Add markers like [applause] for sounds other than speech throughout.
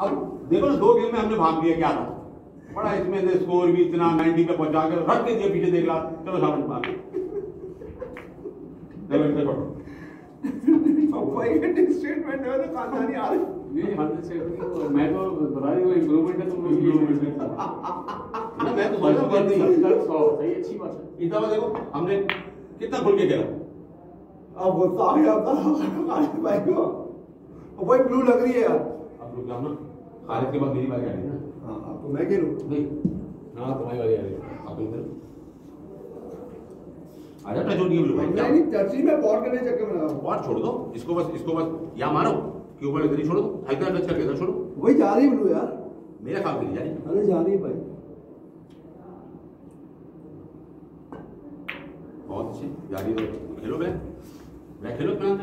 अब देखो ना दो गेम में हमने भाग लिया क्या था? बड़ा इसमें से स्कोर भी इतना 90 पे पहुँचा के रख के दिया पीछे देख ला। चलो सामने है तो खानदानी आ रही। नहीं मैं तो बता रही हूँ इम्प्रूवमेंट है तो मैं तो सोच रहा हूँ सही अच्छी बात है। इतना देखो हमने कितना खुल के खेला? अब तो आ गया भाई को और भाई ब्लू लग रही है यार। अब रुक जाओ ना। खालिद के बाद मेरी बारी आ रही है ना। हाँ तो मैं खेलूं नहीं। हाँ तुम्हारी बारी आ रही है अब तुम खेलो आजा टच होती है ब्लू नहीं भाई नहीं टची में बॉल करने चक्कर में लगा और छोड़ दो। इसको बस इसको बस या मारो। कि ऊपर इधर ही छोड़ दो। हल्का टच करके इधर छोड़ो। वही जा रही ब्लू यार। मेरा काम नहीं जा रही अरे जा रही है भाई। बहुत अच्छे। जा रही है। खेलो मैं मैं खेलो मैं।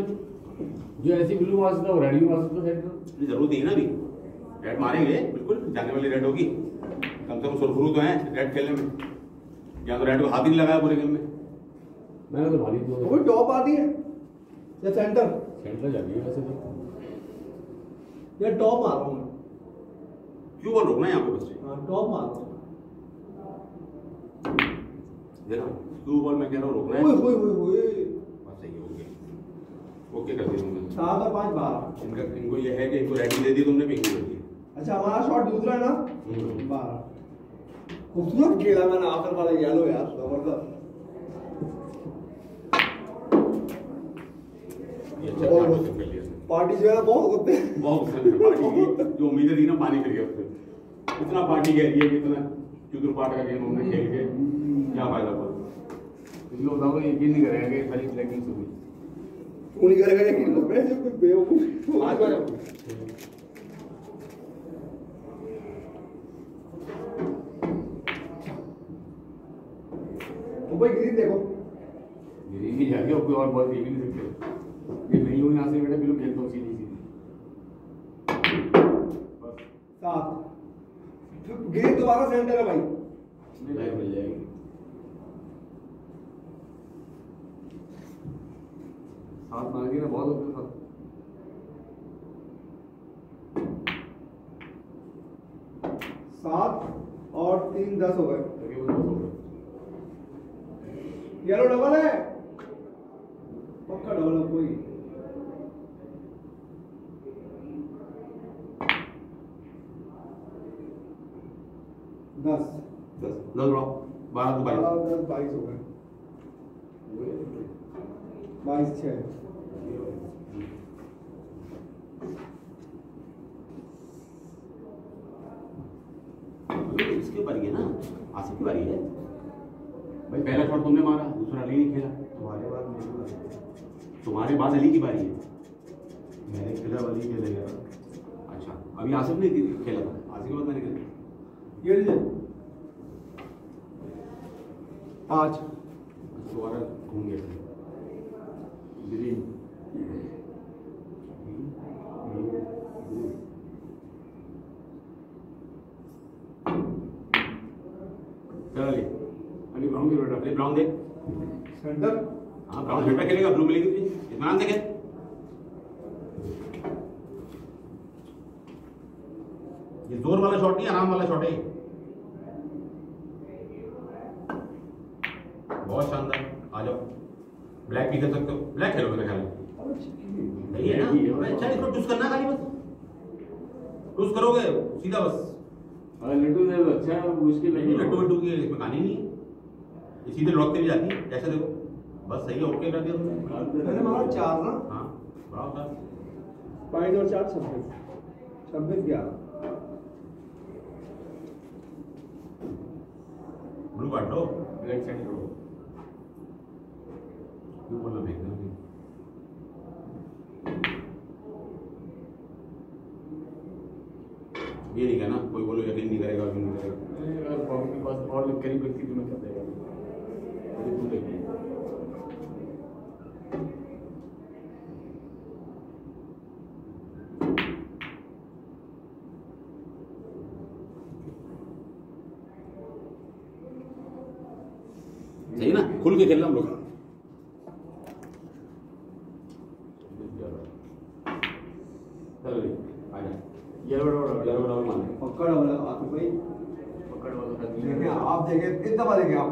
जो ऐसी ब्लू मार्क्स था वो रेडी तो करो ज़रूरत नहीं है ना अभी। रेड मारेंगे बिल्कुल जाने वाली रेड होगी। कम से कम सुरखरू तो है रेड खेलने में। या तो रेड को हाथ ही नहीं लगाया पूरे गेम में। मैंने तो भारी दो कोई टॉप आती है। या सेंटर सेंटर जा रही है वैसे तो। या टॉप मार रहा हूँ मैं। क्यों बोल रोकना है? यहाँ पे बस हाँ। टॉप मार रहा हूँ। देखा क्यों बॉल मैं कह रहा हूँ रोकना है। ओए ओए ओए बस सही है ओके ओके कर दिया तुमने सात और पाँच बारह इनका इनको ये है कि इनको रेडी दे दी तुमने पिंक कर दी। अच्छा हमारा शॉट दूसरा है ना? हम्म। बारह। खूबसूरत खेला मैंने आखिर वाला येलो यार ज़बरदस्त। ये अच्छा। पार्टी जो है ना बहुत होते हैं। बहुत पार्टी जो उम्मीदें थी ना पानी कर गया उसने इतना पार्टी कह रही है कि इतना चुतुर पाट का गेम हमने खेल के क्या फ़ायदा हुआ? इसलिए बताओ यकीन नहीं करेगा कि खाली ब्लैकिंग से हुई उन्हीं करेगा यकीन जो कोई बेवकूफ़ [laughs] ग्रीन देखो। नहीं जाएगी और कोई और बॉल ही नहीं सकते। ये नहीं हुई यहाँ से बेटा बिल्कुल खेलता हूँ सीधी सीधी। सात। ग्रीन दोबारा सेंटर है भाई। नहीं मिल जाएगी। सात मार के ना बहुत होते सात। सात और तीन दस हो गए। तकरीबन दस हो गए। येलो डबल है? पक्का डबल है कोई। दस। दस। दस बारह तो बाईस। दस बाईस हो गए। बाईस छः अभी इसकी बारी है ना। आसिफ की बारी है। भाई पहला शॉट तुमने मारा। दूसरा अली ने खेला। तुम्हारे बाद तुम्हारे बाद अली की बारी है। मैंने खेला वाली खेलेगा अच्छा अभी आसिफ ने खेला था। आसिफ के बाद मैंने खेला। पाँच दोबारा घूम गया ग्रीन चल अली अली ब्राउन की बेटा अली ब्राउन देख सेंटर हाँ ब्राउन पे खेलेगा ब्लू मिलेगी तुझे इत्मीनान से ये ज़ोर वाला शॉट नहीं आराम वाला शॉट है बहुत शानदार। आ जाओ। ब्लैक भी खेल सकते हो। ब्लैक खेलो मेरे ख्याल सही है ना? अच्छा इसको टूस करना खाली बस। टूस करोगे? सीधा बस। लड्डू अच्छा मुश्किल नहीं लट्टू वट्टू की इसमें कहानी नहीं है। ये सीधे लॉक पे भी जाती है। ऐसे देखो? बस सही है ओके कर दिया तुमने मैंने मारा चार ना। हाँ बड़ा होता बाईस और चार छब्बीस। छब्बीस ग्यारह। ब्लू काट लो। ब्लैक सेंटर हो क्यों बोलना फेंक दो अभी? ये नहीं कहना कोई बोलो यकीन नहीं करेगा यकीन नहीं करेगा। अगर बॉबी के पास और करीब व्यक्ति तो मैं कर देगा अरे तू देखिए सही ना खुल हम लोग चलो रे, आ जा येलो डबल येलो डबल मारना है पक्का डबल है आप भाई पकड़ वाला था देखें आप देखें किस दफ़ा देखें आप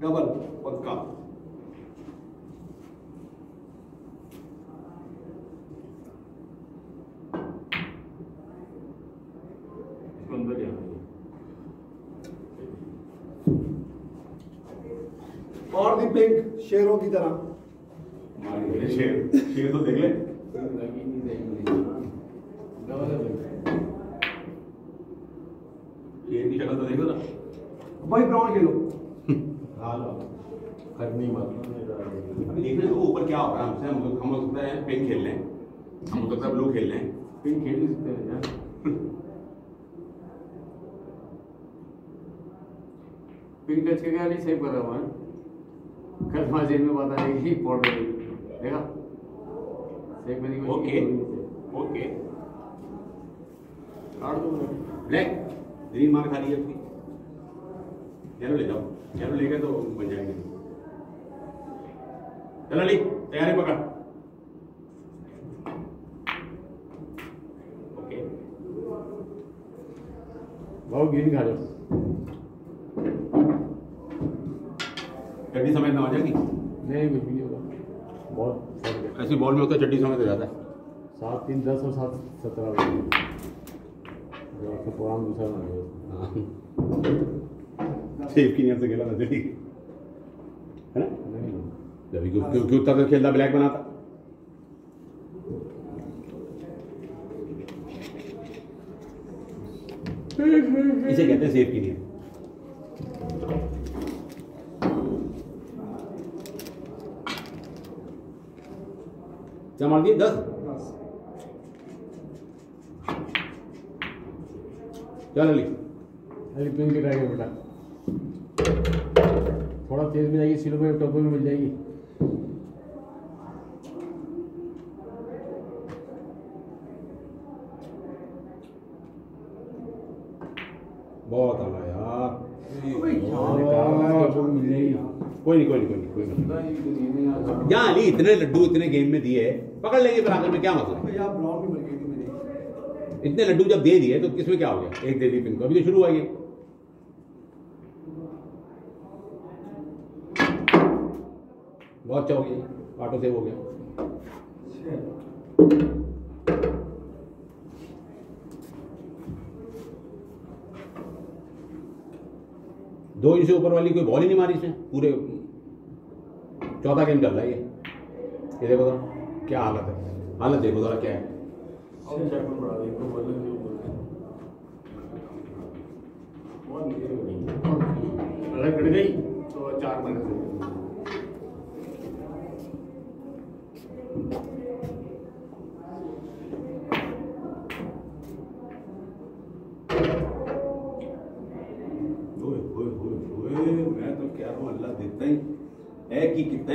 डबल पक्का इसको अंदर जाना है और दी पिंक शेरों की तरह। शेर शेर तो देख ले। है शेर की शक्ल तो देख ना। भाई ब्राउन खेलो। करनी मत अभी देख रहे हो ऊपर क्या हो रहा है हमसे? हम लोग हम लोग सकते हैं पिंक खेल लें। हम लोग सकते हैं ब्लू खेल लें। पिंक खेल नहीं सकते हैं यार। पिंक टच के क्या नहीं सेव कर रहा हूँ कल जेल में बात जाएगी पॉट देखा? सेव करने की ओके। ओके। काट दो ब्लैक ग्रीन मार खा लिया उसकी येलो ले जाओ। येलो लेके तो बन जाएँगे। चलो ली तैयारी पकड़। ओके। बहुत ग्रीन खा लो चड्डी समेत ना आ जाएगी नहीं कुछ भी नहीं होगा बहुत ऐसी बॉल में होता है चड्डी समेत हो जाता है सात तीन दस और सात सत्रह प्रोग्राम दूसरा बना हाँ। सेफ़ की नियत से खेला था है ना? जब क्यों क्यों क्यों तक खेलता ब्लैक बनाता। इसे कहते हैं सेफ़ की नियत क्या मार दिए दस। चल अली अरे पिन के कर बेटा। थोड़ा तेज में जाएगी सिलो में टोपो में मिल जाएगी। बहुत आला यार। मैंने कोई नहीं कोई नहीं कोई नहीं। यहाँ अली इतने लड्डू इतने गेम में दिए। पकड़ लेंगे फिर आखिर में क्या मतलब? इतने लड्डू जब दे दिए तो किसमें क्या हो गया? एक दे दी पिंक अभी तो शुरू हुआ ये। बहुत अच्छा हो गया ऑटो सेव हो गया। दो इंच से ऊपर वाली कोई बॉल ही नहीं मारी इसने। पूरे चौथा गेम चल रहा है। ये ये देखो तो क्या हालत है। हालत देखो जरा क्या है। अरे गई तो चार महीने ओए ओए ओए ओए मैं तो कह रहा हूँ अल्लाह देता ही है कि कितना?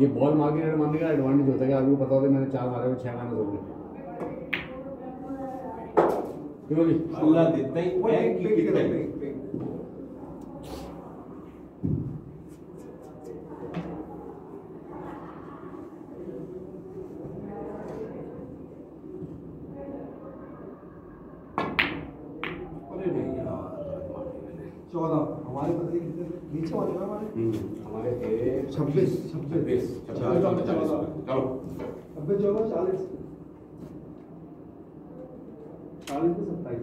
ये बॉल मार के मारने का एडवांटेज होता है कि आदमी पता होता है मैंने चार मारे हुए छह मारने होंगे अल्लाह देता ही वो है कि कितना खेलो ही पिंक पिंक अरे नहीं यार चौदह हमारे पता नहीं कितने थे? नीचे वाले ना हमारे हम्म, हमारे थे छब्बीस छब्बीस चौदह छब्बीस चौदह चलो अबे चौदह चालीस चालीस में सत्ताईस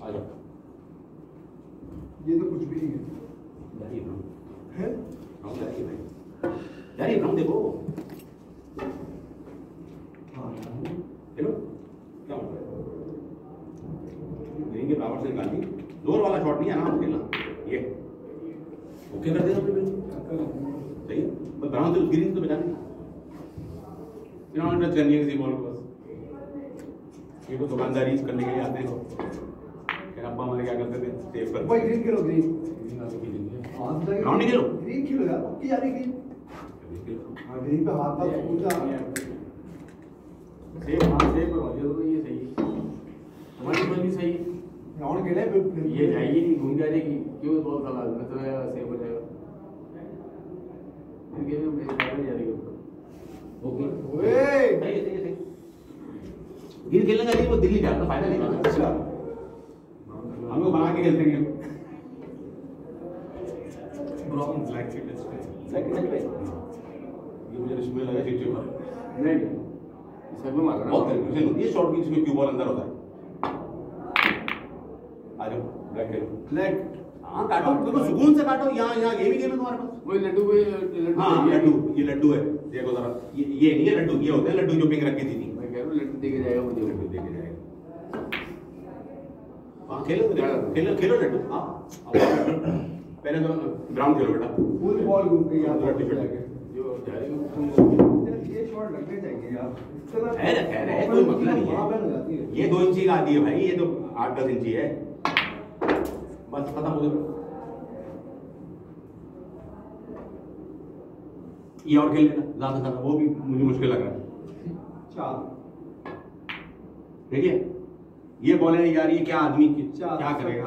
आ जाओ ये तो कुछ भी नहीं है जाइए ब्राउन है ब्राउन जाइए भाई जाइए ब्राउन देखो हाँ हेलो क्या हो रहा है ग्रीन के बराबर से निकाली ज़ोर वाला शॉट नहीं आराम से खेलना ये ओके कर देना आपने बिल्कुल सही है बस ब्राउन से उस ग्रीन से तो बचाने इन्होंने टच करनी है किसी बॉल को बस ये तो दुकानदारी करने के लिए आते हैं? फिर अब्बा हमारे क्या करते थे? सेव कर भाई ग्रीन खेलो ग्रीन। नहीं खेलो? ग्रीन खेलो यार पक्की यार ग्रीन। हाँ ग्रीन पे हाथ पाथ पूजा सेव हाँ सेव करवा दिया तो ये सही है। हमारी बॉल भी सही है। राउंड खेले फिर ये जाएगी नहीं घूम जाएगी। क्यों बॉल साला मैं तो सेव हो जाएगा। गेम में जा रही है। ओके। ओए! सही सही सही गिर खेलने का नहीं वो दिल्ली जाता फ़ायदा नहीं होता अच्छा। हम लोग बना के खेलते हैं। ब्राउन ब्लैक से टेस्ट ये मुझे लगा नहीं नहीं। सब में मार बहुत कंफ्यूजन होती है शॉर्ट की जिसमें क्यू बॉल अंदर होता है। आ जाओ ब्लैक खेलो। लेग हाँ काटो। बिल्कुल सुकून से काटो। यहाँ यहाँ ये भी गेम है तुम्हारे पास। वही लड्डू लड्डू हाँ लड्डू। ये लड्डू है। देखो जरा। ये ये नहीं है लड्डू ये होते हैं लड्डू जो पिंग रखी थी मैं कह रहा हूँ लड्डू दे के जाएगा मुझे लड्डू देके जाएगा हाँ खेलो तो खेलो खेलो लड्डू हाँ पहले तो ग्राउंड खेलो बेटा पूरी बॉल घूम गई यार पूरा टी-शर्ट जाके जो जाएगा ये शॉट लगने चाहिए यार है ना, है ना, है, कोई मसला नहीं है। हो है ये दो इंची का आती है भाई ये तो आठ दस इंची है बस खत्म हो गया ये और खेल लेना ज़्यादा ज़्यादा वो भी मुझे मुश्किल लग रहा है चार देखिए ये बॉलें नहीं जा रही है क्या आदमी क्या करेगा?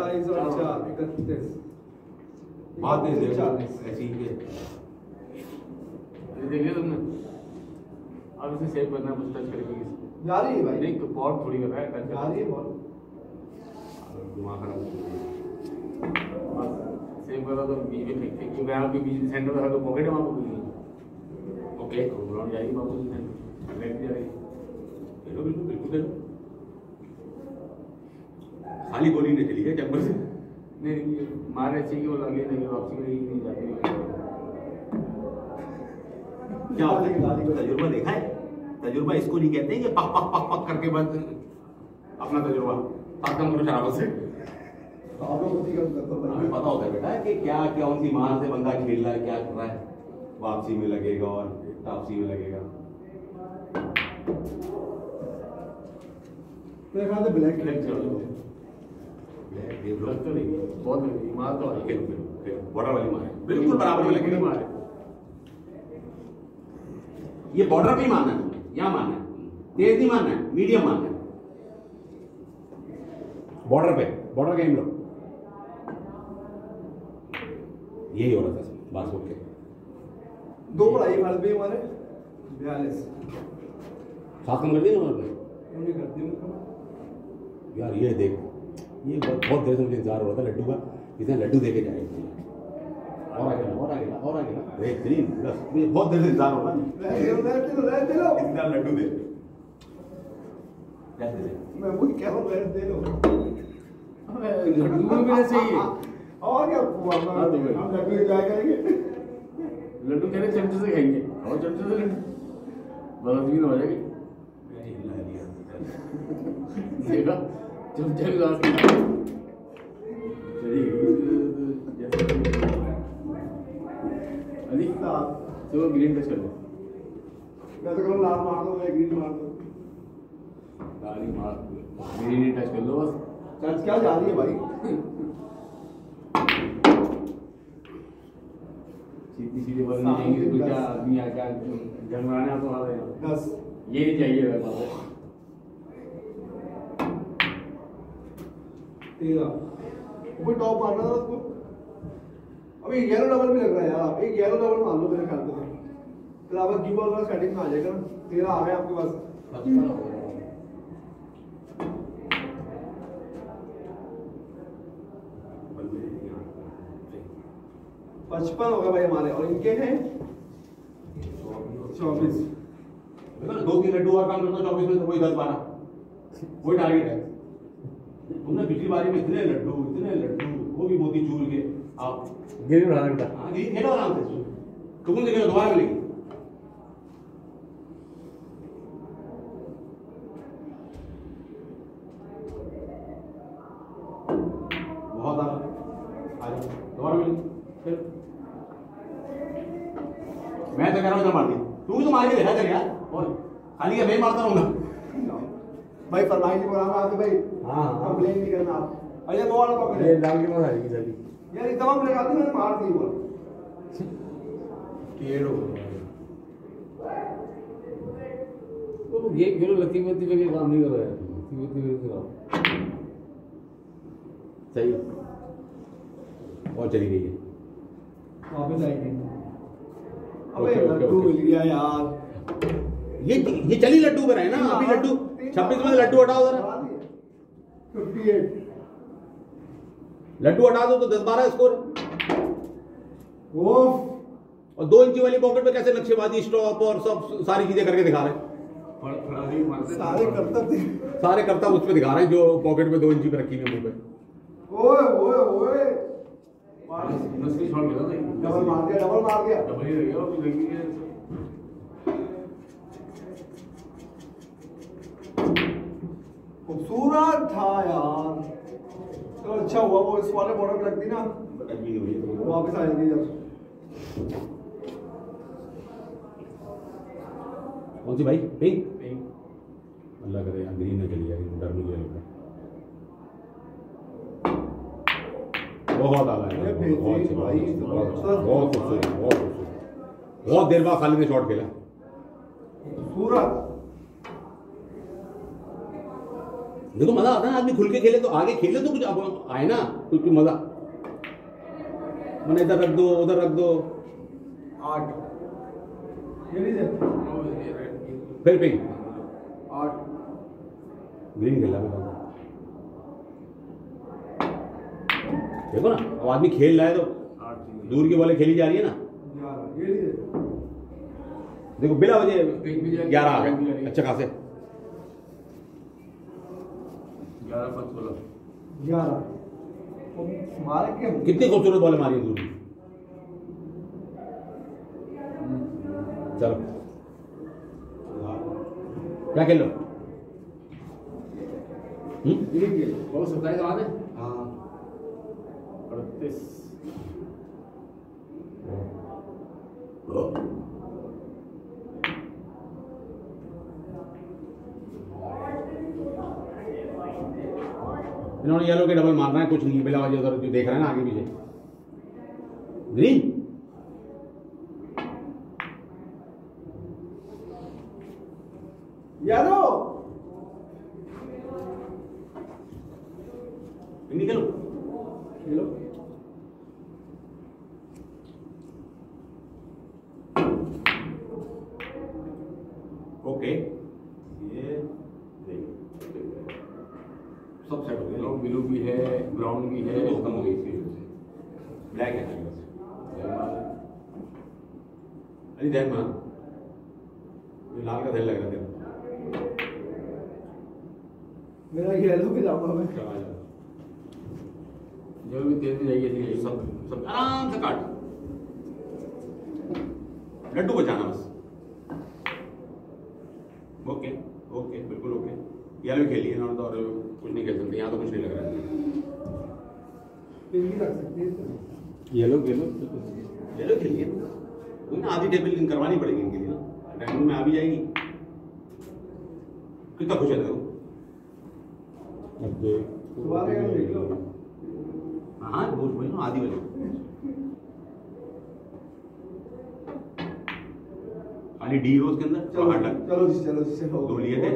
बात नहीं देखो ऐसी ही है। देख लिया तुमने? अब इसे सेव करना है कुछ टच करके जा रही है भाई। नहीं तो बहुत थोड़ी कर रहा है टच जा रही है बॉल दिमाग खराब हो गया। सेव करा तो बीच में फेंक फेंक क्योंकि यहाँ पे बीच सेंटर में तो पॉकेट है वहाँ पे कोई ओके ग्राउंड जाएगी वापस सेंटर लेफ़्ट जा रही खेलो बिल्कुल बिल्कुल खेलो गोली नहीं चली है चैम्बर से। नहीं मारे अच्छी की वो लगे नहीं वापसी में नहीं जाती क्या होता है? तजुर्बा देखा है? तजुर्बा इसको नहीं कहते हैं कि पक पक पक पक करके बस अपना तजुर्बा। खत्म करो शराबत से। का हो हमें पता होता है बेटा कि क्या कौन सी मान से बंदा खेल रहा है क्या कर रहा है। वापसी में लगेगा और वापसी में लगेगा। मेरे ख्याल से ब्लैक ब्लैक चलो तो तो है में ये बॉर्डर ही मारना है यहाँ मारना है तेज नहीं मारना है मीडियम मारना है बॉर्डर पे बॉर्डर गेम लो यही हो रहा था बस ओके दो बढ़ाई फाड़ भी हमारे बयालीस नंबर दिए ना उन्होंने कर यार ये देख ये बहुत देर से मुझे इंतज़ार हो रहा था लड्डू का। इतने लड्डू दे के जाएँगे और आगे और आगे और आगे बेहतरीन बस मुझे बहुत देर से इंतज़ार हो रहा था। इतना लड्डू दे। मैं वही कह रहा हूँ दे दो लड्डू में और क्या हाँ, तो। हम लड्डू एंजॉय करेंगे। लड्डू कह रहे चमचे से खाएँगे। और चमचे से लड्डू? बस हो जाएगी। देखा? चमचे के साथ चली अली ग्रीन टच कर दो। मैं तो लाल मार दो मैं ग्रीन मार दो। गाड़ी मार ग्रीन टच कर लो बस। चर्च क्या जा रही है भाई? सीधी सीधी बस नहीं जाएँगे तो क्या आदमी आ क्या जंग मारने तो आ रहे हैं ये चाहिए मेरे पास टॉप था उसको। अभी येलो डबल भी लग रहा है यार एक डबल लो मेरे ख्याल से। फिर आप की बॉल का सेटिंग में आ जाएगा तेरह आ आपके पास। पचपन भाई हमारे, और इनके हैं? चौबीस। दो तीन लड्डू और काम करता चौबीस में तो वही दस बारह। वही टारगेट है। तुमने पिछली बारी में इतने लड्डू इतने लड्डू वो भी मोती चूर के। आप गिरी उड़ा बेटा हाँ जी खेलो आराम से। तुम से खेलो दोबारा मिलेगी। बहुत आ जाओ। दोबारा मिलेगी। फिर। मैं तो कह रहा हूँ इधर मार दी तू भी तो मार के देखा चल यार। और खाली क्या मैं मारता रहूँगा। भाई फरमाइश है तो भाई। हाँ, हाँ। नहीं करना आप। अरे वो वाला पकड़े लाल की मत आएगी सारी यार ये तमाम आते हैं मैंने मार दी बॉल टेढ़ो तो ये खेलो लती मती पे काम नहीं कर रहा है। लती मती पे खेलो सही और चली गई है। वापस आएँगे अबे ओके, ओके, लड्डू मिल गया यार। ये ये चली लड्डू पे रहे ना अभी लड्डू छब्बीस में लड्डू हटाओ जरा। फिफ्टी एट लड्डू हटा दो तो दस बारह स्कोर ओफ और दो इंची वाली पॉकेट में कैसे नक्शेबाजी स्टॉप और सब सारी चीज़ें करके दिखा रहे हैं। सारे करतब थे। सारे करता उस पे दिखा रहे हैं जो पॉकेट में दो इंची पे रखी हुई है मुँह पे। ओए ओए ओए। मार नस्ली शॉट मिला था डबल मार दिया डबल मार दिया। डबल ही रहेगा अभी लगी है खूबसूरत था यार चलो अच्छा हुआ वो इस वाले बॉर्डर पे रख दी ना। वो वापस आ जाएगी जब। कौन सी भाई? पिंक अल्लाह करे यहाँ ग्रीन में चली जाएगी डर मुझे लग बहुत आला है। बहुत बहुत अच्छी। बहुत खूबसूरत बहुत खूबसूरत। बहुत देर बाद खालिद ने शॉट खेला। खूबसूरत देखो मज़ा आता है ना आदमी खुल के खेले तो आगे खेले तो कुछ अब आए ना कुछ कुछ मज़ा। मैंने इधर रख दो उधर रख दो। आठ। फिर पिंक। आठ। ग्रीन खेला देखो ना अब आदमी खेल रहा है तो दूर की बॉलें खेली जा रही है ना। ये देखो। भी वजह ग्यारह आ गए। अच्छा खासे। ग्यारह पाँच सोलह ग्यारह मार के कितनी खूबसूरत बॉलें मारी हैं दूर चलो। क्या खेल लो हम्म? बहुत सत्ताईस है हाँ। अड़तीस। इन्होंने येलो के डबल मारना है, कुछ नहीं बिला जो देख रहे हैं ना आगे पीछे। ग्रीन यादव निकलो खेलो ओके ये देखिए। सब सेट हो गया ब्लू ब्लू भी है ब्राउन भी है ये तो खत्म हो गई इसकी वजह से ब्लैक है खाली बस देख माँ ये लाल का दिल लग रहा तेरा मेरा येलो भी जाऊँगा मैं। चला जा। जो भी तेज में जाइए ये सब सब आराम से काट। लड्डू बचाना बस। ओके ओके बिल्कुल ओके येलो खेलिए ना तो और कुछ नहीं खेल सकते यहाँ तो कुछ नहीं लग रहा है। भी हैं येलो येलो येलो खेलिए कोई ना आधी टेबल करवानी पड़ेगी इनके लिए। ना डायमंड में आ भी जाएगी। कितना खुश है देखो। हाँ बोल बोल ना आधी वाली। खाली डी हो उसके अंदर चलो हार्ड लग चलो जी चलो जी चलो। दो लिए थे?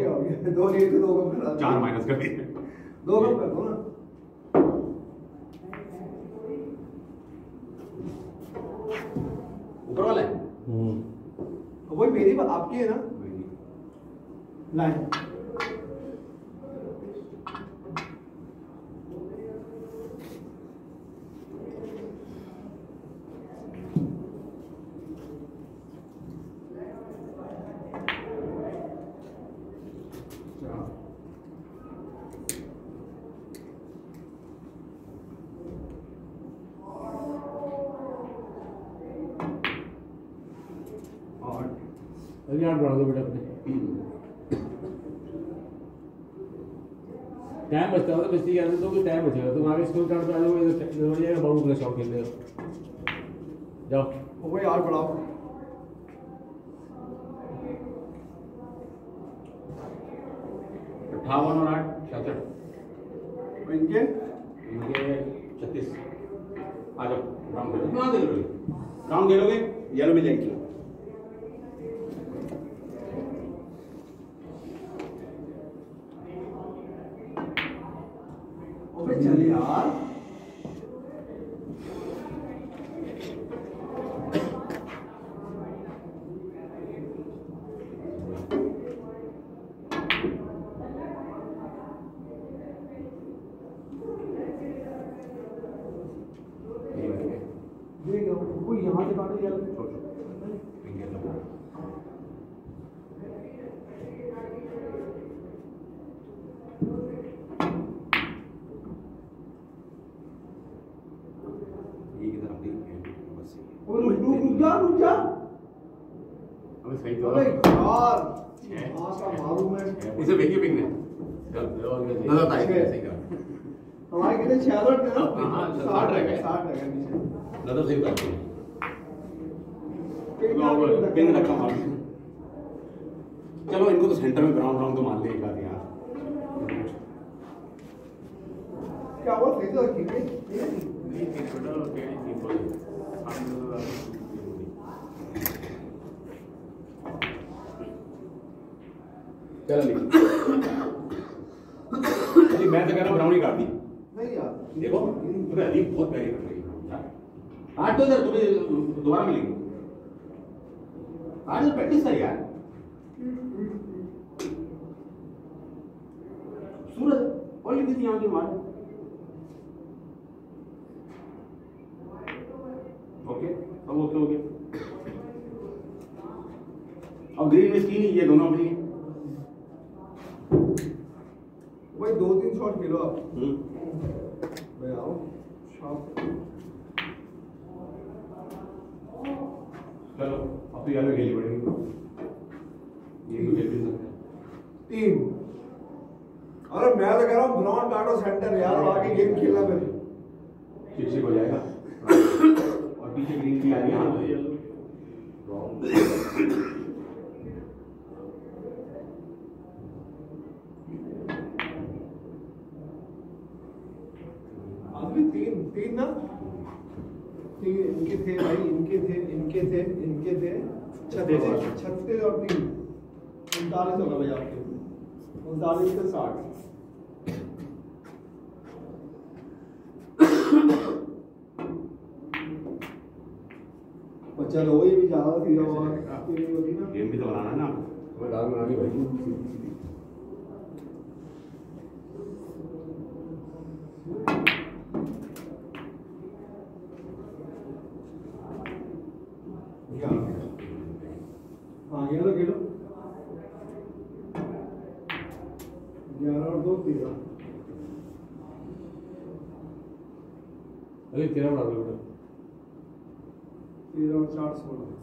दो लिए थे दो कम करा चार माइनस कर दिए दो कम कर दो ना ऊपर वाला है वही मेरी आपकी है ना? लाइन अरे यार बढ़ा दो बेटा अपने टाइम बचता होगा बस्ती के अंदर तो कोई टाइम आगे स्कूल कार्ड पे आ जाओगे इधर इधर हो जाएगा बाबू अपना शॉट खेल लेगा जाओ। बढ़ाओ। अट्ठावन और आठ छसठ इनके? इनके छत्तीस। आ जाओ कहाँ खेलोगे? राउंड खेलोगे? येलो में जाएगी अबे चल यार बढ़िया छोड़ छोड़ पिंक येलो ये किधर अपनी बस वो रुक रुक रुक जा रुक जा अबे सही तो अबे यार छह। माँ का मालूम है इसे देखिए पिंक ने चल नज़र नज़र आई छह। सही करा हमारे कितने 66 थे ना हाँ, साठ साठ रह गए। साठ रह गए नीचे नज़र सही करते हैं पिंक आगे धक्का पिंक मार। रखा मार चलो इनको तो सेंटर में ब्राउन ब्राउन तो मान ले एक आध यार क्या हुआ? तो नहीं। नहीं। चल अली मैं तो कह रहा हूँ ब्राउन काट दी। नहीं देखो अली बहुत प्यारी कट रही है। आठ तो तुम्हें दोबारा मिलेंगे। आज प्रैक्टिस कर यार। और लिखी थी यहाँ की मार ओके अब ओके हो गया अब ग्रीन में स्कीन ये दोनों अपनी भाई दो तीन शॉट खेलो आप। हम्म। मैं आओ शॉट चलो अब तो यार खेलनी पड़ेगी। ये तो खेल भी सकते हैं तीन। अरे मैं तो कह रहा हूँ ब्रॉन काटो सेंटर यार आगे गेम खेलना फिर। चिपचिप हो जाएगा। और पीछे ग्रीन भी आ रही है हाँ, ना अभी तीन तीन ना? तीन इनके थे भाई इनके थे इनके थे इनके थे। छत्तीस छत्तीस और तीन। उनतालीस होगा भाई आपके। उनतालीस से साठ। बच्चा लो ये भी ज़्यादा सीधा होगा गेम भी तो बनाना है ना आपको मैं दाल बनानी भाई सीधी सीधी क्या हाँ ये लो खेलो ग्यारह और दो तेरह अरे तेरा बड़ा बेटा तेरह और सोलह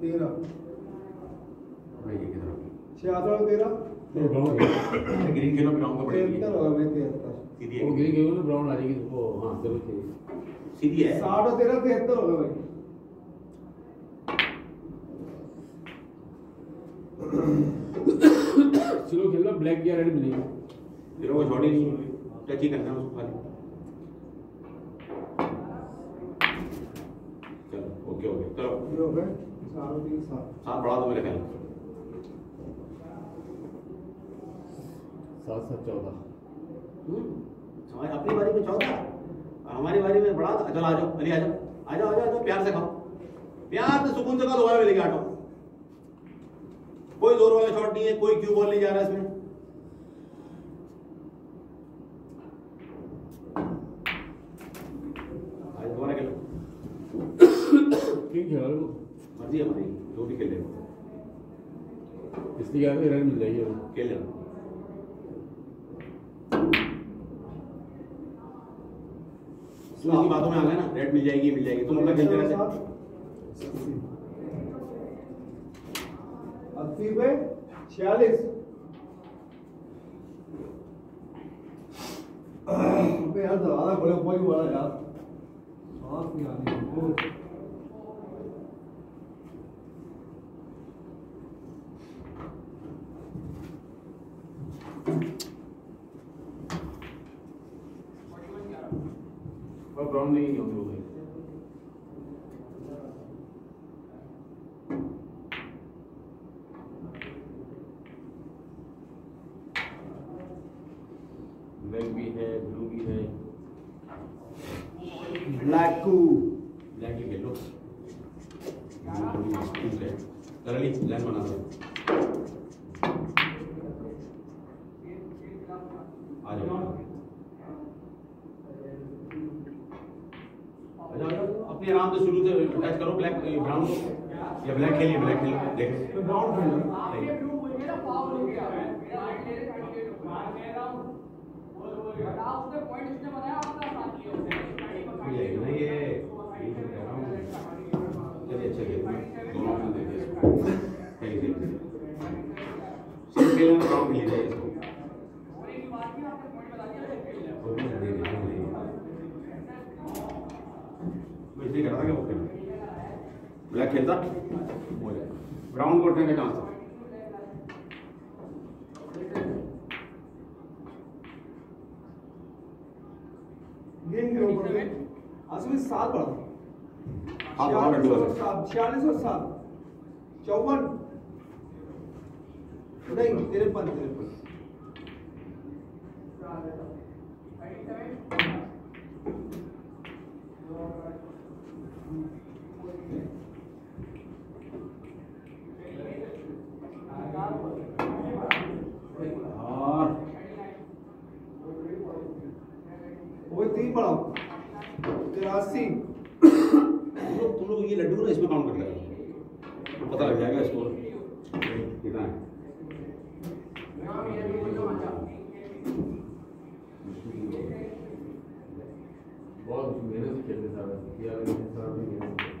तेरह भाई ये किधर छियासठ और तेरह ग्रीन खेलो ब्राउन को तिहत्तर होगा भाई तिहत्तर सीधी वो गिरी गई ना ब्राउन आ जाएगी वो हाँ चलो ठीक सीधी है। साठ और तेरह तिहत्तर होगा भाई। [coughs] चलो खेल लो ब्लैक या रेड मिलेगी। तेरे को छोड़ी नहीं टच ही करना है उसको खाली। चलो ओके ओके चलो। हो सात। बढ़ा दो मेरे ख्याल। सात सात चौदह। हम्म, हमारी अपनी बारी में चौदह हमारी बारी में बढ़ा चलो आ जाओ अली आ जाओ। आ जाओ आ जाओ आ जाओ प्यार से खाओ। प्यार से सुकून से खाओ दोबारा मिलेगी आटो कोई ज़ोर वाला शॉट नहीं है कोई क्यू बॉल नहीं जा रहा इसमें आज दोबारा खेलो खेला लो मर्ज़ी है हमारी जो भी खेले इसलिए क्या रेड मिल जाएगी। अभी खेल इसी बातों में आ गया ना रेड मिल जाएगी मिल जाएगी। तुम अपना खेलते रहते अस्सी पे छियालीस। यार दरवाज़ा खोले कोई बड़ा यार। सांस नहीं आ रही हमको। और ब्राउन नहीं होंगे हो गई ब्लैक भी है ब्लू भी है ब्लैक कू ब्लैक ही खेल लो कर ली लाइन बना दो आ जाओ अच्छा, अपने आराम से शुरू से टच करो ब्लैक ब्राउन या ब्लैक खेलिए ब्लैक खेलिए देख तो ब्राउन खेल रहा हूँ। मिल जाएगी ना ये ये तो कह रहा हूँ चलिए अच्छा खेल दोनों ऑप्शन दे दिए इसको सही सही सही खेलने में ब्राउन मिल जाएगा इसको वो भी दे दिया, दे दिया। मैं इसलिए कह रहा था कि वो खेलना ब्लैक खेलता? ब्राउन को उठने का चांस था गेम के ऊपर में असली सात बढ़ा हाँ, बहुत सात छियालीस और सात चौवन। नहीं तिरपन तिरपन। और वो तीन बढ़ाओ तिरासी तुम लोग तुम लोग ये लड्डू ना इसमें काउंट कर लेना तो पता लग जाएगा स्कोर कितना है बहुत मेहनत से खेलते सारा किया सारा भी मेहनत से।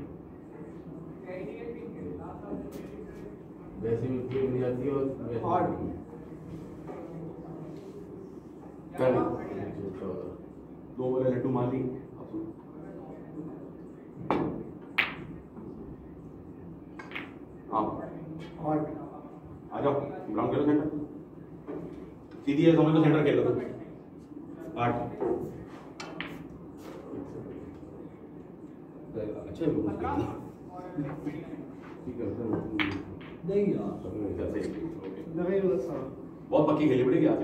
वैसे भी टीम नहीं आती है और वैसे भी- आठ। कल दो बोले लड्डू मार ली अब सुनो। आओ आठ आ जाओ ग्राउंड खेलो सेंटर सीधी है समझ लो सेंटर खेलो। तुम आठ। अच्छा बहुत है। सात बहुत पक्की खेली पड़ेगी आज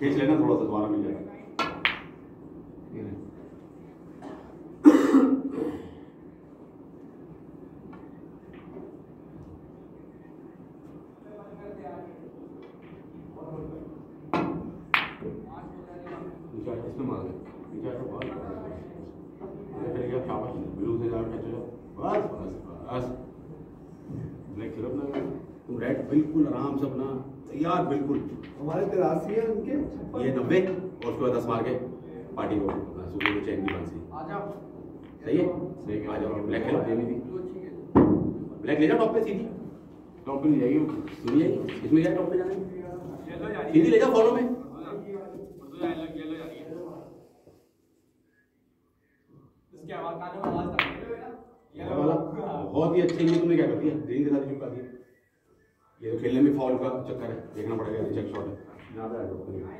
खींच लेना थोड़ा सा दोबारा मिल जाएगा ये ले। नीचे आके इसमें मार दे नीचे आके बहुत ये फिर क्या शाबाश ब्लू से जाओ टच हो बस बस बस ब्लैक खेलो अपना तुम रेड बिल्कुल आराम से अपना तैयार बिल्कुल हमारे तिरासी है उनके छप्पन। ये नब्बे और उसके बाद दस मार के पार्टी को सुबह को चैन की बंसी। सही है? सही आ जाओ। ब्लैक खेलो ब्लैक ले जाओ टॉप पे सीधी। टॉप पे नहीं जाएगी वो। सुनिए इसमें क्या टॉप पे जाना है? सीधी ले जाओ फॉलो में। ये वाला बहुत ही अच्छे तुमने क्या कर दिया ग्रीन के साथ ही दिया ये तो खेलने में फॉल का चक्कर है देखना पड़ेगा रिजेक्ट शॉट है।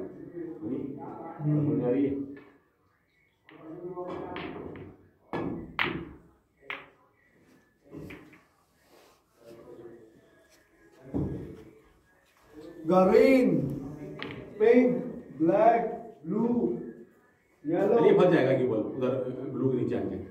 Green pink black blue yellow ये फंस जाएगा कि बॉल उधर ब्लू के नीचे आके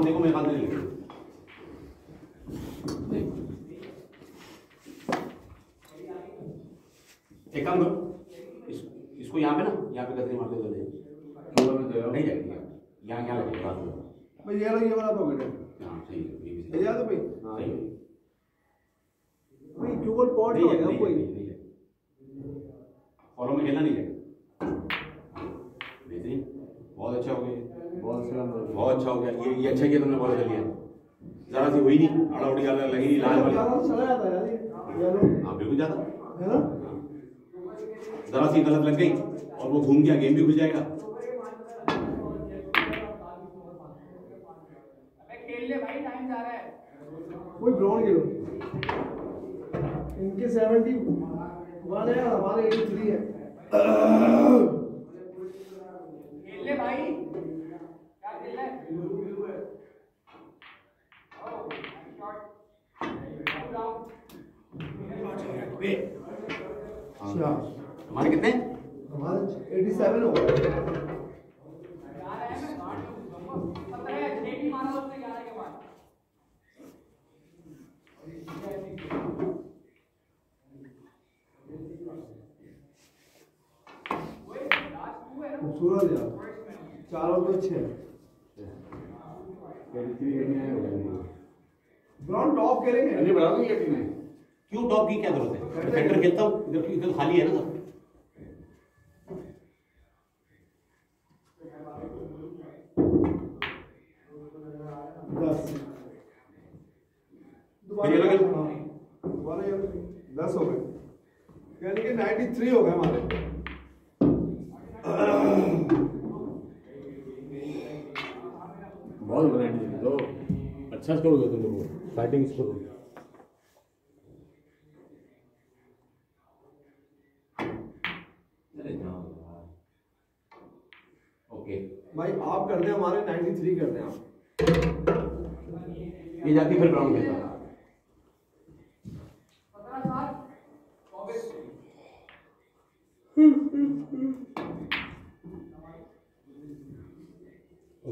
ब्राउन देखो मेरे हाथ में नहीं एक काम करो। इस, इसको यहाँ पे ना यहाँ पे कतरी मार दो नहीं जाएगी यहाँ। लगेगा बात भाई ये वाला ये वाला पॉकेट है। हाँ सही है ये भी सही जा तो भाई। हाँ, सही भाई पॉट नहीं हो जाएगा, गया नहीं कोई। नहीं जाएगा। फॉलो में खेलना नहीं जाएगा। बेहतरीन। बहुत अच्छा हो गया बहुत अच्छा बहुत अच्छा हो गया। ये ये अच्छा किया तुमने बॉल कर लिया जरा सी हुई नहीं, अड़ा उड़ी गाला लगी लाल वाली। है, बिल्कुल ज़्यादा। जरा सी गलत लग गई, और वो घूम गया, गेम भी जाएगा। खेल ले भाई टाइम जा रहा है। कोई ब्राउन खेलो इनके 70 वन है और हमारे 83 है खेल ले भाई क्या खेल रहा है Oh, shot. Down. अच्छा हमारे कितने? हमारे 87 हो गए। जा रहा है मैं गार्ड पता है जेटी मारा उसने 11 के बाद वही लास्ट टू है ना खूबसूरत यार चारों तो अच्छे हैं ब्राउन टॉप नहीं बढ़ा दूँगी क्यों टॉप की क्या ज़रूरत है? डिफेंडर खेलता हूँ इधर इधर खाली है ना सब। दस? हाँ, दोबारा ये दस हो गए। यानी कि 93 हो गए हमारे। बहुत है तो अच्छा करोगे तुम लोग फाइटिंग करो अरे जाओ यार। ओके भाई आप कर दें हमारे 93 कर दें आप। ये जाती फिर ग्राउंड हूँ।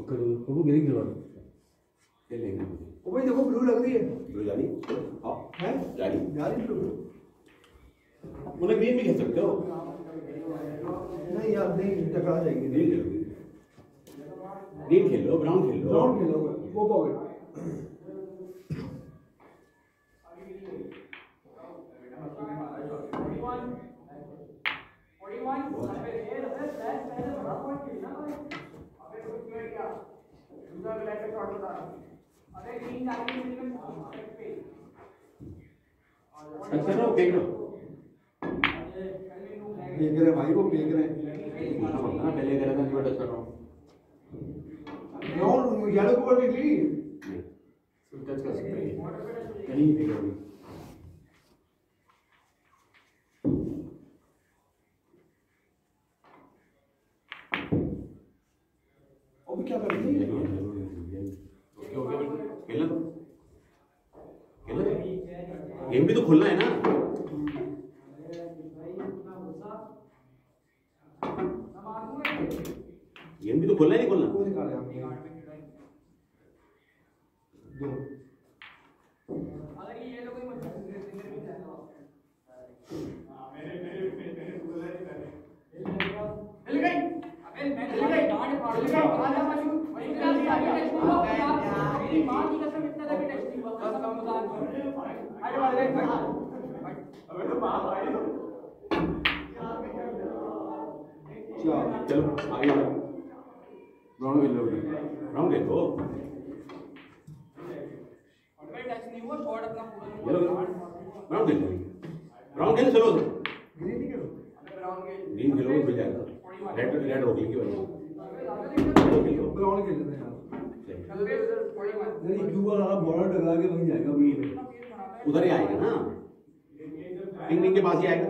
करो वो गिरी गिरवा खेल लेंगे ओ भाई देखो ब्लू लग रही है। ब्लू जाली? हाँ। है? जाली। जा रही ब्लू मतलब ग्रीन भी खेल सकते हो। नहीं यार नहीं टकरा जाएगी। खेलो ग्रीन खेल लो ब्राउन खेल लो ब्राउन खेलोगे वो पॉकेट अच्छा ना फेंक लो फेंक रहे भाई वो फेंक रहे हैं। ना पहले कह रहा था मैं टच कर रहा हूँ। ब्राउन येलो को ऊपर निकली नहीं टच कर सकते हैं कहीं फेंका अभी क्या कर रही है ओके ओके तो खेलना तो गेम भी तो खुलना है ना गेम भी तो खुलना है नहीं खुलना दो अगर ये लोग मिल गई अबे मैं मिल गई डांट फाड़ गई आजा माशू वही करा दिया अभी टेस्टिंग हो गया मेरी माँ की कसम इतना तक टेस्टिंग हो बस कम मज़ाक अरे वाले अबे तो माँ भाई चलो आगे ब्राउन खेल लोगे राउंड देखो अबे टच नहीं हुआ शॉट अपना पूरा चलो राउंड खेलो राउंड खेलो चलो ग्रीन नहीं ब्राउन के ग्रीन खेलोगे खुल जाएगा रेड रेड रोक लेगी वही ब्राउन खेल लेते हैं यार। नहीं क्यू वाला बॉर्डर टकरा के वहीं जाएगा ब्लू उधर ही आएगा ना। पिंक पिंक के पास ही आएगा।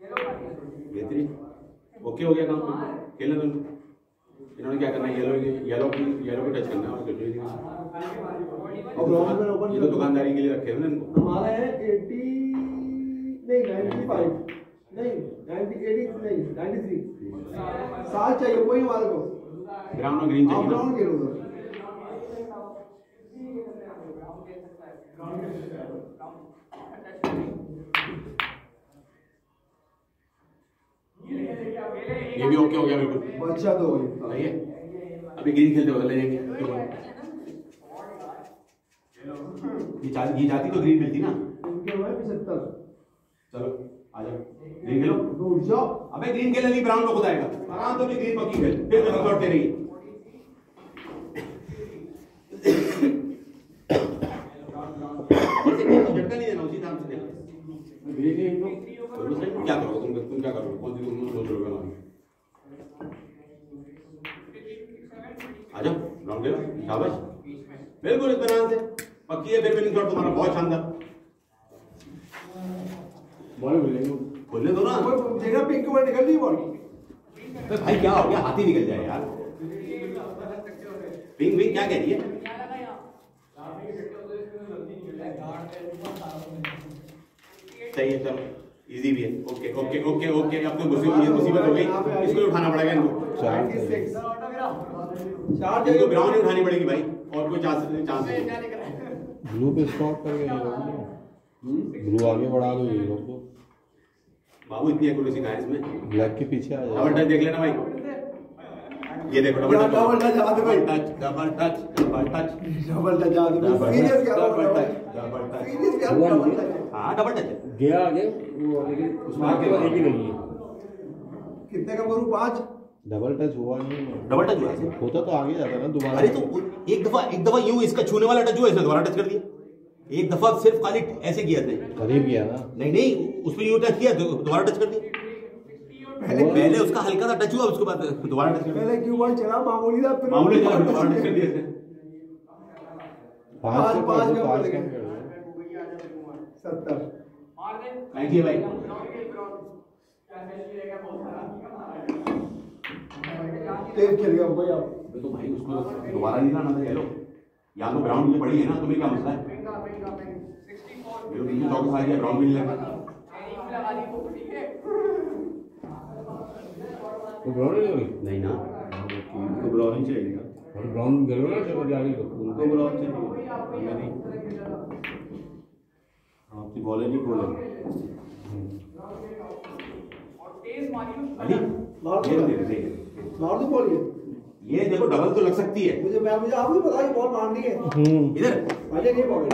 येलो बेहतरीन ओके हो गया काम। खेलने इनको। इन्होंने क्या करना है? येलो येलो की येलो को टच करना है और कुछ नहीं करना। ब्राउन में ओपन ये तो दुकानदारी के लिए रखे हैं ना इनको। हमारा है 80 नहीं 95 नहीं 90 80 नहीं 93 सात चाहिए वही हमारे को। ब्राउन और ग्रीन चाहिए ना। ब्राउन खेलो सर ये भी ओके हो गया बिल्कुल अच्छा तो सही है अभी गिरी खेलते बदल जाएँगे। ये जाती ये चाहती तो ग्रीन मिलती ना। इनके हुए 75 चलो आ जाओ। ग्रीन खेलो। तो उठ जाओ। अबे ग्रीन खेलने नहीं ब्राउन को खुद आएगा। आराम तो अपनी ग्रीन पक्की खेल। फिर लौटते रही झटका नहीं देना उसी नाम से देना ग्रीन है इनको बोलो सही, क्या करोगे सोच रहे हो हमारी आ जाओ राउंड ले शाबाश। बिल्कुल इत्मीनान से। पक्की है विनिंग शॉट तुम्हारा बहुत शानदार। बॉल मिलेंगे। खोलने दो ना। देखा पिंक में निकल रही बॉल। अबे भाई क्या हो गया? हाथी निकल जाए यार। पिंग पिंग क्या कह रही है? सही है चलो। इजी भी है. ओके ओके ओके ओके अब तो मुसीबत हो गई. इसको उठाना पड़ेगा इनको. 96 चार इनको ग्राउंड ही उठानी पड़ेगी भाई. और कोई चांस चांस नहीं ब्लू पे स्टॉप कर गए ये लोग ब्लू आगे बढ़ा दो ये लोग को। बाबू इतनी एक्यूरेसी कहाँ है इसमें? ब्लैक के पीछे आ डबल जाए टच देख लेना भाई. ये देखो डबल टच डबल टच आ दे भाई। Double touch double touch double touch आ डबल टच सीरियस क्या double touch double touch serious double हाँ? डबल टच गया आगे वो लेकिन उसमें आगे एक ही नहीं है। कितने का बोलूँ पाँच? डबल टच हुआ नहीं। डबल टच हुआ। होता तो आगे जाता ना दोबारा। अरे तो एक दफ़ा एक दफ़ा यूँ इसका छूने वाला टच हुआ इसने दोबारा टच कर दिया। एक दफ़ा सिर्फ़ खाली ऐसे किया थे करीब गया ना। नहीं नहीं उसमें यूँ टच किया दोबारा टच कर दिया। पहले पहले उसका हल्का सा टच हुआ उसके बाद दोबारा टच पहले क्यों बॉल चला मामूली था फिर मामूली था दोबारा टच कर दिया पाँच पाँच का 70 थैंक यू भाई तेज खेल गया भाई आप तो भाई उसको दोबारा नहीं लाना था चलो तो ग्राउंड में पड़ी है ना तुम्हें क्या मसला है? मेरे बीच में चौक खा गया ग्राउंड में लगा तो ब्राउन नहीं होगी नहीं ना। उनको ब्राउन ही चाहिए और ब्राउन गलो ना चलो उनको ब्राउन चाहिए। नहीं आपकी बॉलें नहीं खोलेंगे अली ये दे दे दे। मार दो बॉल ये ये देखो डबल तो लग सकती है। मुझे मैं मुझे आपको पता है बॉल मारनी है। हम्म। इधर। अजय नहीं पकड़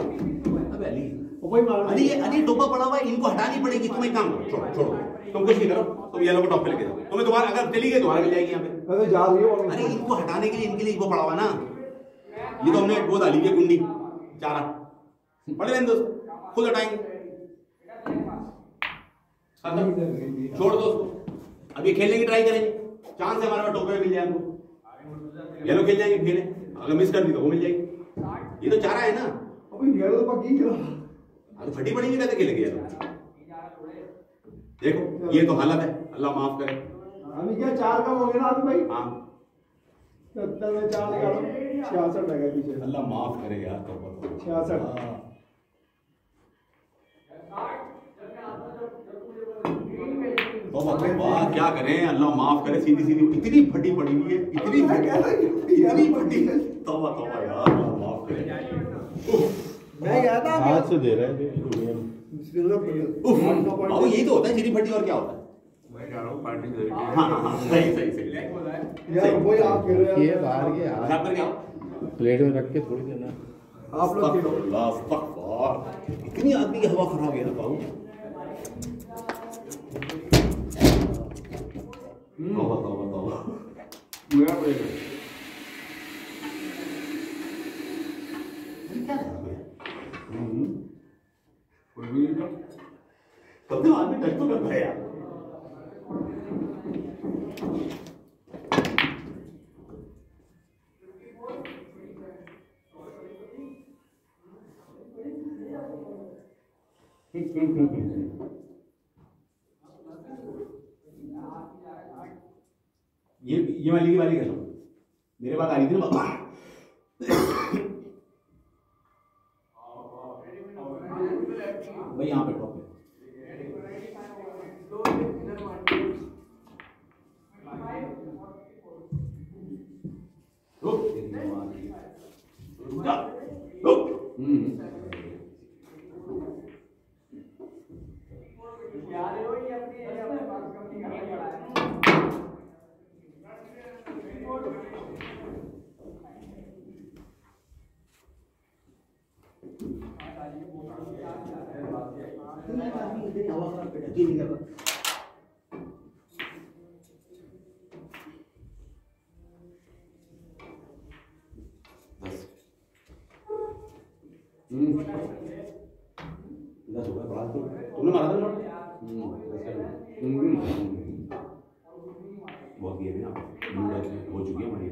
अबे अली। वो भाई मारनी अली ये अली डोबा पड़ा हुआ है इनको हटानी पड़ेगी। तुम एक काम करो छोड़ो छोड़ो। तुम कुछ नहीं करो। तुम येलो को टॉप पे लेके जाओ। तुम्हें दोबारा अगर चली गई दोबारा मिल जाएगी यहाँ पे। मैं तो जा रही हूँ अरे इनको हटाने के लिए इनके लिए वो पड़ा हुआ ना। ये तो हमने वो डाली है कुंडी चारा पड़े रहने दो। खुद हटाएँगे। छोड़ दो उसको। अब ये खेलने की ट्राई करेंगे। चांस है हमारे पास टोपे मिल जाए हमको। येलो खेल जाएँगे खेले। अगर मिस कर दी तो वो मिल जाएगी। ये तो चारा है ना। अभी ये पक्की खेला। अगर फटी पड़ेगी कैसे खेलेंगे येलो देखो ये तो हालत है। अल्लाह माफ़ करे। अभी क्या चार कम हो गया ना भाई? हाँ। सत्तर में चार छियासठ पीछे? अल्लाह माफ़ करे यार तो छियासठ। तौबा तौबा क्या करें? अल्लाह माफ़ करे सीधी सीधी इतनी फटी पड़ी हुई है इतनी फटी हूँ, इतनी फटी है। तौबा तौबा यार अल्लाह माफ़ करे। मैं गया था हाथ से दे रहे थे उफ बाबू यही तो होता है सीधी फटी और क्या होता है? मैं कह रहा हूँ पार्टी दे हाँ हाँ हाँ सही सही सही। यार वही आप रहे ये बाहर के प्लेट में रख के थोड़ी देना। आप लोग। इतनी आदमी की हवा खराब है ना बाबू? तौबा तौबा तौबा मेरा प्लेट है क्या कर रहा है कोई भी नहीं था कम से कम आदमी टच तो करता है यार ये ये वाली की वाली कर लूँ मेरे पास आ रही थी ना भाई यहाँ पे टॉप रुक। जा रुक हम्म दस हम्म दस हो गया बात तो तुमने मारा था शॉट हम्म दस कर लो। हम्म बहुत गेम है ना मिनट हो चुकी है हमारी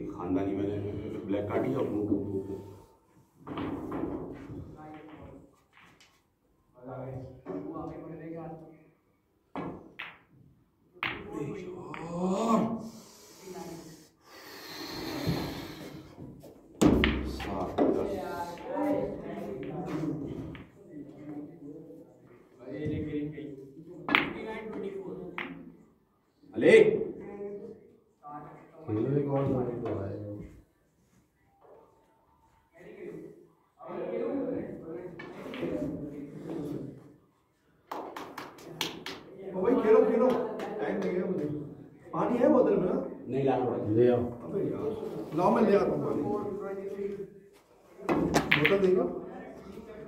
एक खानदानी मैंने ब्लैक काटी और ब्लू ब्लू ब्लू सात दस खेलो मैच तो भाई खेलो खेलो। टाइम लगेगा मुझे। पानी है बोतल में ना? नहीं लाना ले आओ। अबे यार लाओ मैं ले आता हूँ पानी। बोतल देगा?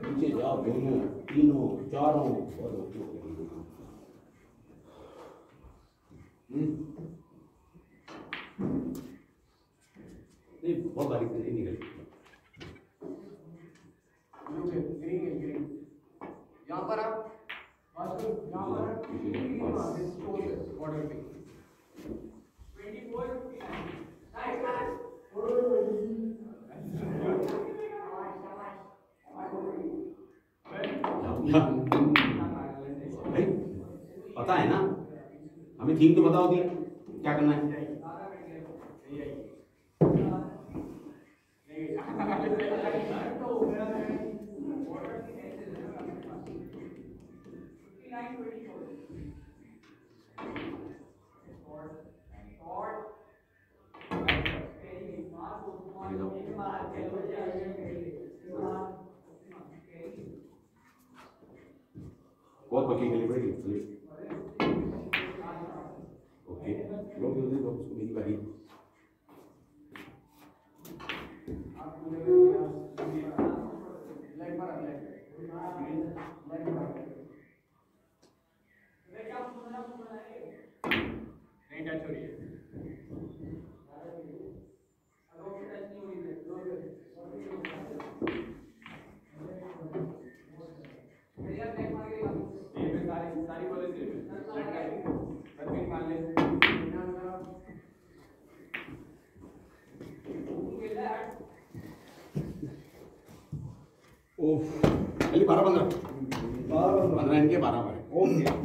नीचे जाओ दोनों तीनों चारों। और नहीं बहुत बारीक से नहीं निकल यहाँ पर आप वास्तु यहाँ पर बॉर्डर पे भाई पता है ना हमें थीम तो पता होती क्या करना है। बहुत पक्की खेली पड़ेगी चलिए ओके लोग जल्दी लोग उसको मेरी बारी नहीं टच हो रही है ये पे सारी सारी बोले से बस मान ले ओफ बारह पंद्रह। बारह पंद्रह। पंद्रह इनके बारह बारह ओके।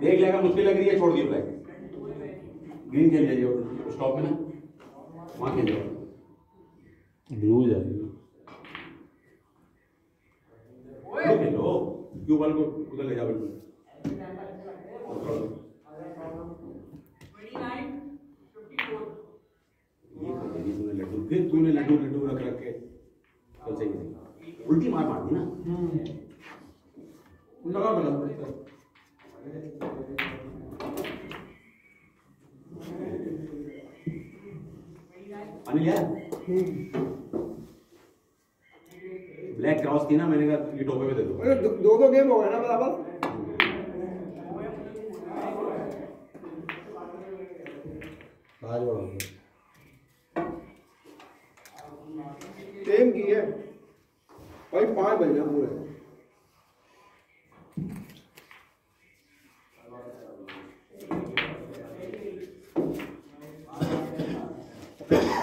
देख लेगा मुश्किल लग रही है छोड़ दियो ग्रीन खेल जाइए स्टॉप में ना। वहाँ खेल जाओ। ब्लू तो फिर तूने लड्डू लड्डू रख उल्टी मार मार दी ना। लगा बना अनिल यार ब्लैक क्रॉस थी ना मैंने कहा ये टोपे पे दे दो। अरे दो दो दो गेम हो गए ना बराबर। आज हो सेम की है। भाई पाँच बज पूरे।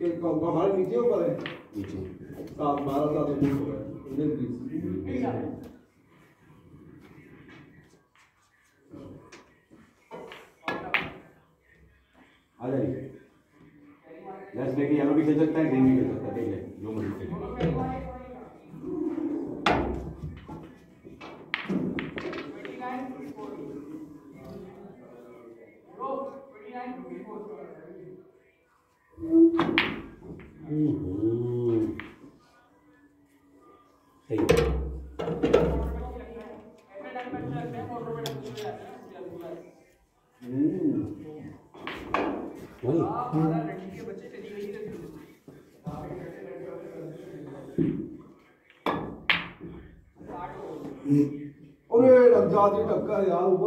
हमारे नीचे ऊपर है सात बारह सात उन्नीस हो गए। उन्नीस बीस आ जाइए लेट्स लेके येलो भी खेल सकता है ग्रीन भी खेल सकता है देख ले जो मर्ज़ी खेले सही वही अरे लग जाती